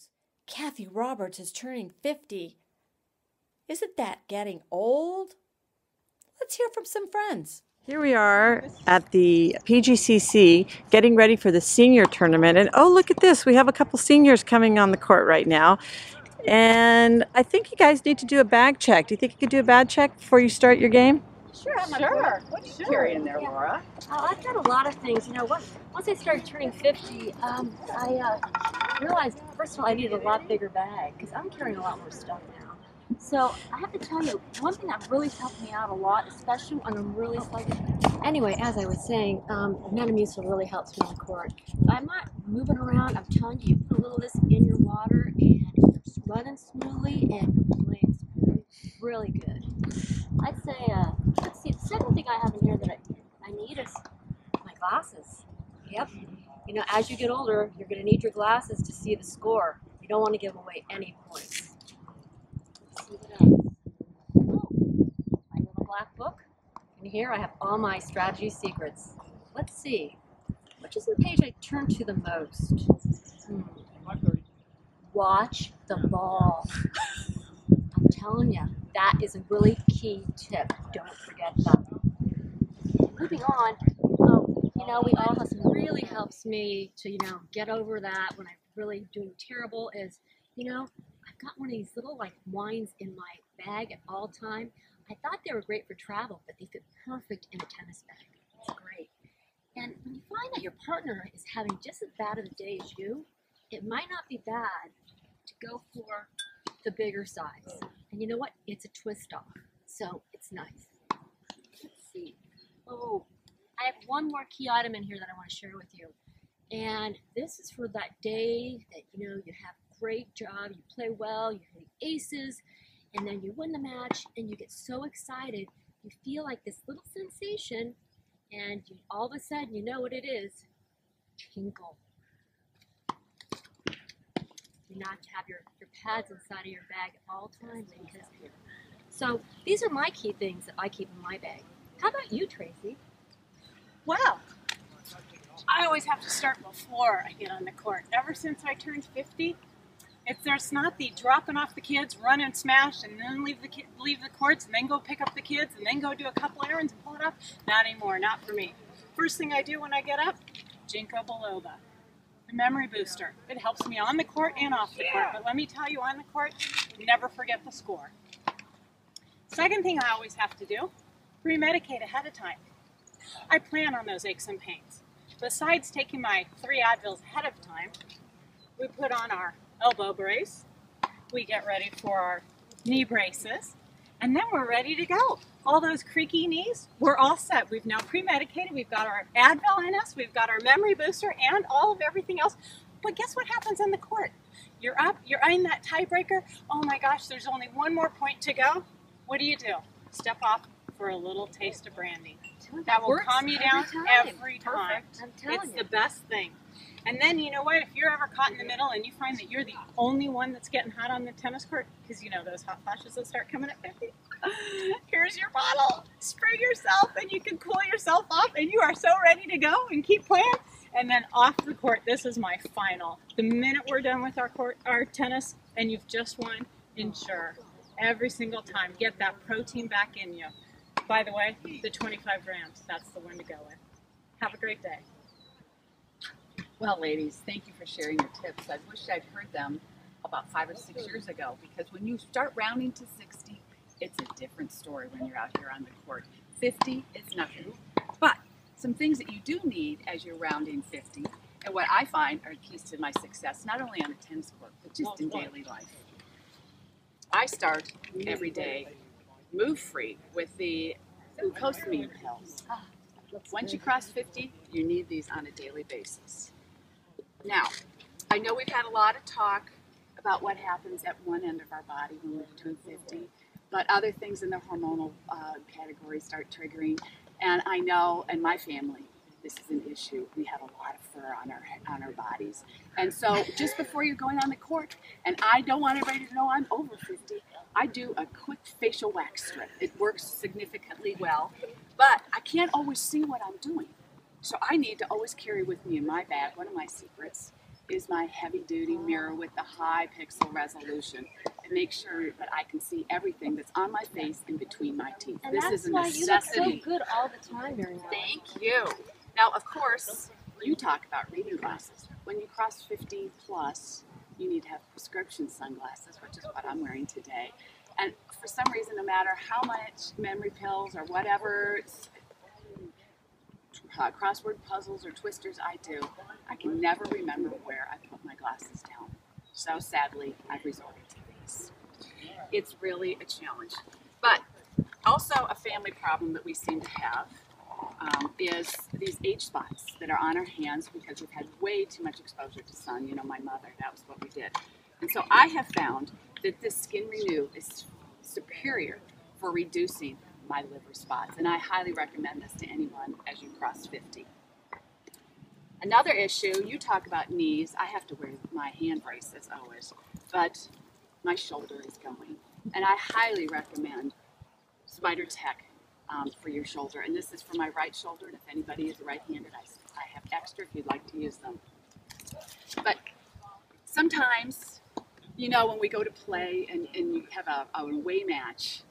news. Kathy Roberts is turning 50. Isn't that getting old? Let's hear from some friends. Here we are at the PGCC getting ready for the senior tournament. And oh, look at this. We have a couple seniors coming on the court right now. And I think you guys need to do a bag check. Do you think you could do a bag check before you start your game? Sure, sure. What are you carrying in there, Laura? Oh, I've got a lot of things. You know, once, once I started turning 50, um, I uh, realized, first of all, I needed a lot bigger bag because I'm carrying a lot more stuff now. So I have to tell you, one thing that really helped me out a lot, especially when I'm really sluggish. Anyway, as I was saying, um, Metamucil really helps me on court. If I'm not moving around, I'm telling you, you put a little of this in your water and it's running smoothly and you're playing smoothly. Really good. I'd say, uh, let's see, the second thing I have in here that I, I need is my glasses. Yep. You know, as you get older, you're going to need your glasses to see the score. You don't want to give away any points. Oh, my little black book. And here I have all my strategy secrets. Let's see. Which is the page I turn to the most? Hmm. Watch the ball. Telling you, that is a really key tip. Don't forget that. Moving on, um, you know, we all have really helps me to, you know, get over that when I'm really doing terrible is, you know, I've got one of these little like wines in my bag at all time. I thought they were great for travel, but they fit perfect in a tennis bag. It's great. And when you find that your partner is having just as bad of a day as you, it might not be bad to go for the bigger size. And you know what? It's a twist off. So it's nice. Let's see. Oh, I have one more key item in here that I want to share with you. And this is for that day that you know you have a great job, you play well, you're hitting aces, and then you win the match and you get so excited. You feel like this little sensation, and you, all of a sudden you know what it is tinkle. You not have your, your pads inside of your bag at all times because so these are my key things that I keep in my bag. How about you, Tracy? Well, I always have to start before I get on the court. Ever since I turned 50, it's there's not the dropping off the kids, run and smash, and then leave the leave the courts, and then go pick up the kids, and then go do a couple errands and pull it off. Not anymore, not for me. First thing I do when I get up, Ginkgo biloba, the memory booster. It helps me on the court and off the court. But let me tell you, on the court, never forget the score. Second thing I always have to do, pre-medicate ahead of time. I plan on those aches and pains. Besides taking my three Advils ahead of time, we put on our elbow brace, we get ready for our knee braces, and then we're ready to go. All those creaky knees, we're all set. We've now pre-medicated, we've got our Advil in us, we've got our memory booster, and all of everything else. But guess what happens in the court? You're up, you're in that tiebreaker. Oh my gosh, there's only one more point to go. What do you do? Step off for a little taste of brandy. That will calm you down every time. It's the best thing. And then you know what? If you're ever caught in the middle and you find that you're the only one that's getting hot on the tennis court, because you know those hot flashes will start coming at 50. Here's your bottle. Spray yourself, and you can cool yourself off, and you are so ready to go and keep playing. And then off the court, this is my final. The minute we're done with our court, our tennis, and you've just won, ensure every single time get that protein back in you. By the way, the 25 grams, that's the one to go with. Have a great day. Well, ladies, thank you for sharing your tips. I wish I'd heard them about five or six years ago because when you start rounding to 60, it's a different story when you're out here on the court. 50 is nothing. But some things that you do need as you're rounding 50, and what I find are keys to my success, not only on a tennis court, but just in daily life. I start every day move free with the glucosamine pills. Ah, Once you cross 50, you need these on a daily basis. Now, I know we've had a lot of talk about what happens at one end of our body when we turn 50, but other things in the hormonal uh, category start triggering. And I know, and my family, this is an issue. We have a lot of fur on our on our bodies, and so just before you're going on the court, and I don't want everybody to know I'm over 50. I do a quick facial wax strip. It works significantly well, but I can't always see what I'm doing. So I need to always carry with me in my bag, one of my secrets is my heavy duty mirror with the high pixel resolution. It make sure that I can see everything that's on my face and between my teeth. And this is a why you look so good all the time, Mariana. Thank you. Now, of course, you talk about reading glasses. When you cross 50 plus, you need to have prescription sunglasses, which is what I'm wearing today. And for some reason, no matter how much memory pills or whatever crossword puzzles or twisters I do, I can never remember where I put my glasses down. So sadly, I've resorted to these. It's really a challenge. But also a family problem that we seem to have um, is these age spots that are on our hands because we've had way too much exposure to sun. You know, my mother, that was what we did. And so I have found that this Skin Renew is superior for reducing my liver spots. And I highly recommend this to anyone as you cross 50. Another issue, you talk about knees. I have to wear my hand braces always, but my shoulder is going. And I highly recommend Spider Tech um, for your shoulder. And this is for my right shoulder. And if anybody is right-handed, I, I have extra if you'd like to use them. But sometimes, you know, when we go to play and, and you have a, a away match,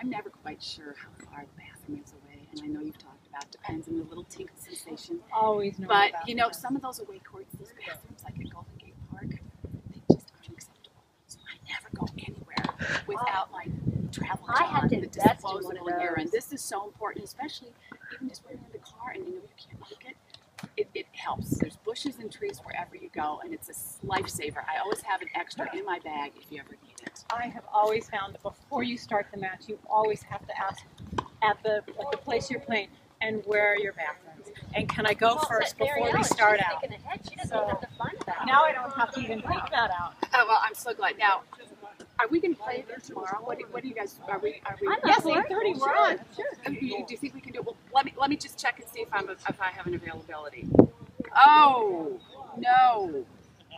I'm never quite sure how far the bathroom is away. And I know you've talked about depends on the little tinkle sensation. Always know But you know, that. some of those away courts, those bathrooms, like at Golden Gate Park, they just aren't acceptable. So I never go anywhere without my travel I have to the disposable urine. This is so important, especially even just when you're in the car and you know you can't make it. It, it helps. There's bushes and trees wherever you go, and it's a lifesaver. I always have an extra in my bag if you ever need it. I have always found that before you start the match, you always have to ask at the at the place you're playing and where are your bathrooms and can I go Well, first before we start out? thinking ahead. She doesn't So, have to find that. Now I don't have to even think that out. Oh, well, I'm so glad. Now, are we going to play there tomorrow? What do, what do you guys? Are we? Are we? I'm Yes, up 8:30, we're on. Uh, Do you, do you think we can do it? Well, let me let me just check and see if I'm if I have an availability. Oh no,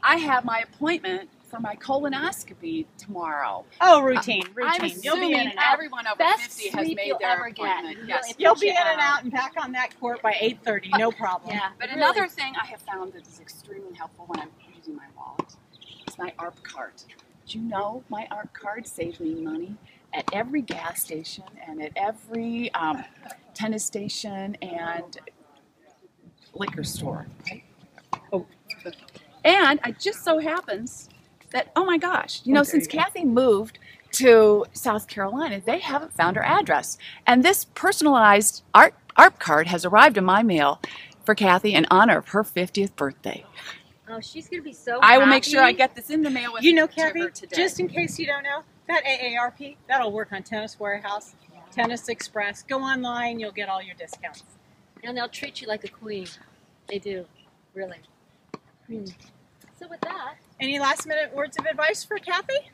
I have my appointment for my colonoscopy tomorrow. Oh, routine, I'm routine. You'll be in and out. everyone over Best 50 has made their ever get. appointment. You Yes. You'll be in and out. and back on that court by 8:30, no problem. Yeah. But really. another thing I have found that is extremely helpful when I'm using my wallet is my ARP card. Do you know my ARP card saves me money at every gas station and at every um, tennis station and liquor store. Right? Oh, and it just so happens that oh my gosh, you know, since Kathy moved to South Carolina, they haven't found her address, and this personalized art ARP card has arrived in my mail for Kathy in honor of her 50th birthday. Oh, she's gonna be so. I will make sure I get this in the mail with You know, to Kathy, today. just in case you don't know, that AARP, that'll work on Tennis Warehouse, Tennis Express. Go online, you'll get all your discounts. and they'll treat you like a queen. They do, really. Hmm. So with that, Any last minute words of advice for Kathy?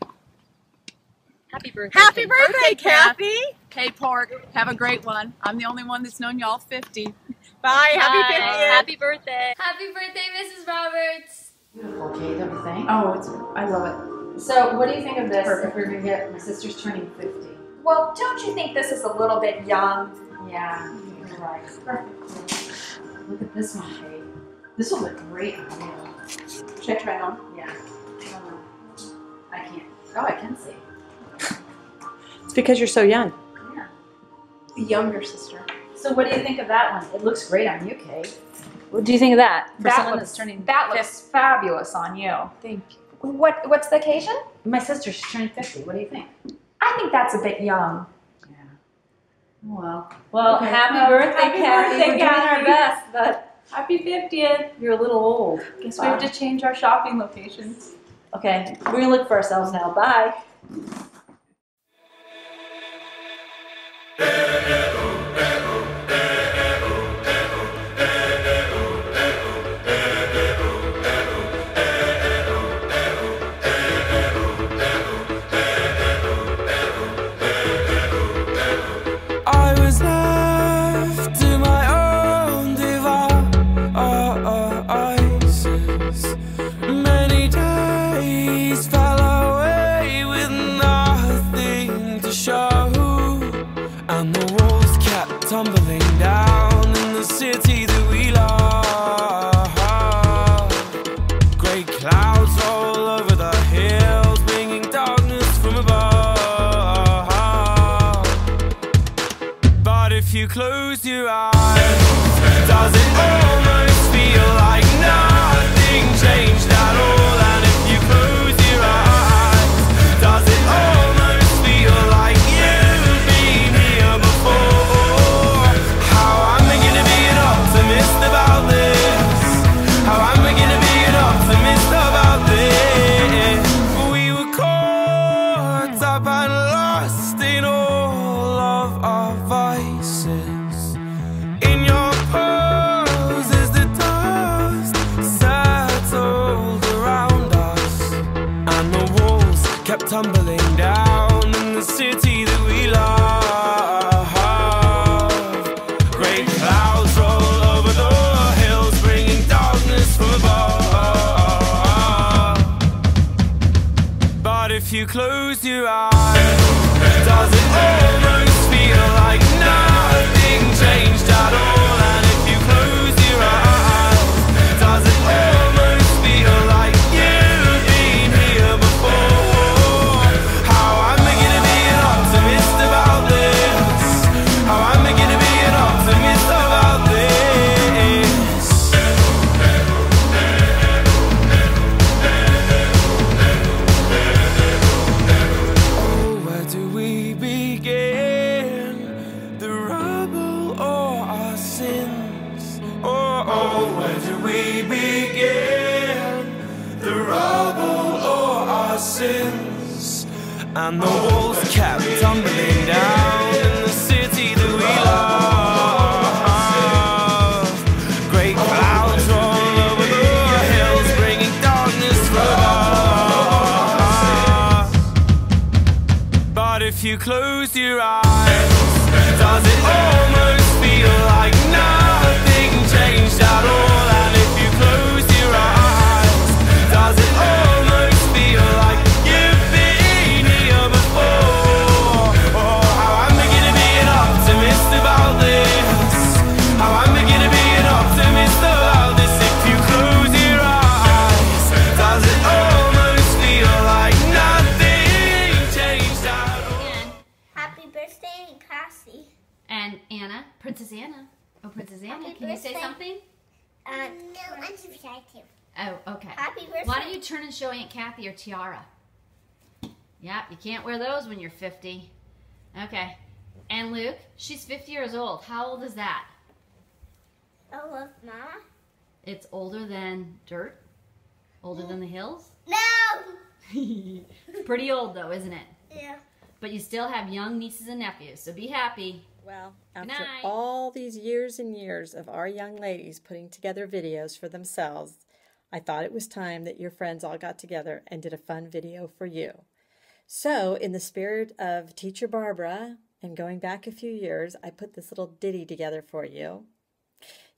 happy birthday. Happy Kate. birthday, Kath. Kathy! K Pork, have a great one. I'm the only one that's known y'all 50. Bye, happy Bye. 50th! Happy birthday. Happy birthday, Mrs. Roberts! Beautiful, Kate, don't you think? Oh, it's I love it. So, what do you think of this Perfect. if we're gonna get my sister's turning 50? Well, don't you think this is a little bit young? Yeah, you're right. Perfect. Look at this one, Kate. This will look great on you. Should I try it on? Yeah. I don't know. I can't. Oh, I can see. It's because you're so young. Yeah. The younger sister. So, what do you think of that one? It looks great on you, Kate. What do you think of that? For That someone looks- that's turning That looks fabulous on you. Thank you. What What's the occasion? My sister, she's turning 50. What do you think? I think that's a bit young. Yeah. Well, Well, Okay. happy Well, birthday, happy Kathy. birthday, We're doing our best, but happy 50th. you're a little old. Guess we have to change our shopping locations. Okay, we're gonna look for ourselves now. Bye. You close your eyes, does it almost feel like nothing changed you close your eyes, does it almost feel like nothing changed at all? You close your eyes, does it almost feel like nothing changed at all? Show Aunt Kathy your tiara? Yeah, you can't wear those when you're 50. Okay. And Luke, she's 50 years old. How old is that? Oh, love Mama? It's older than dirt? Older than the hills? No! Pretty old though, isn't it? Yeah. But you still have young nieces and nephews, so be happy. Well, Good After night. all these years and years of our young ladies putting together videos for themselves, I thought it was time that your friends all got together and did a fun video for you. So, in the spirit of Teacher Barbara and going back a few years, I put this little ditty together for you.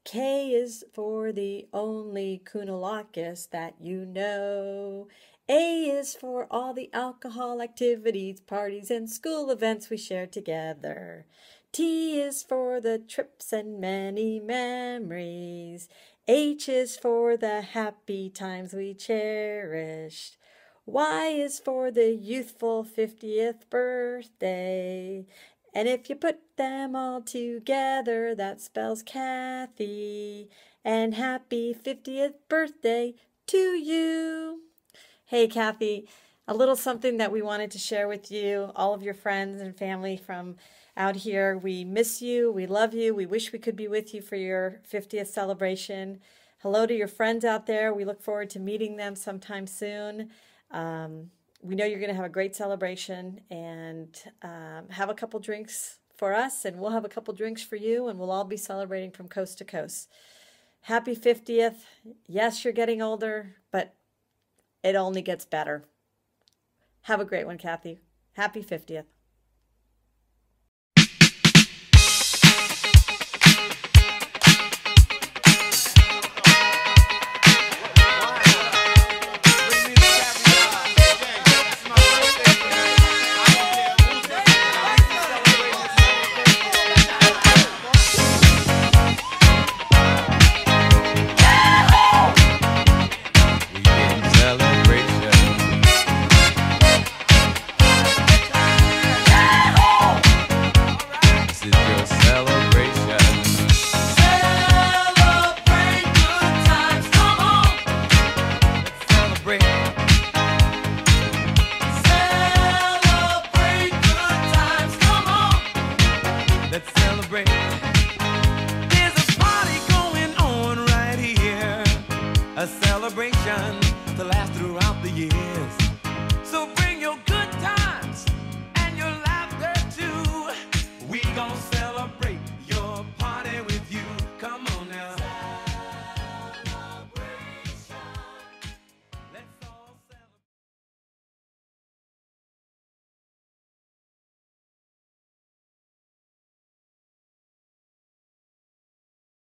K is for the only Kounalakis that you know. A is for all the alcohol activities, parties, and school events we share together. T is for the trips and many memories. H is for the happy times we cherished. Y is for the youthful 50th birthday. And if you put them all together, that spells Kathy. And happy 50th birthday to you. Hey, Kathy, a little something that we wanted to share with you, all of your friends and family from out here. We miss you. We love you. We wish we could be with you for your 50th celebration. Hello to your friends out there. We look forward to meeting them sometime soon. Um, we know you're going to have a great celebration and um, have a couple drinks for us, and we'll have a couple drinks for you, and we'll all be celebrating from coast to coast. Happy 50th. Yes, you're getting older, but it only gets better. Have a great one, Kathy. Happy 50th. A celebration to last throughout the years.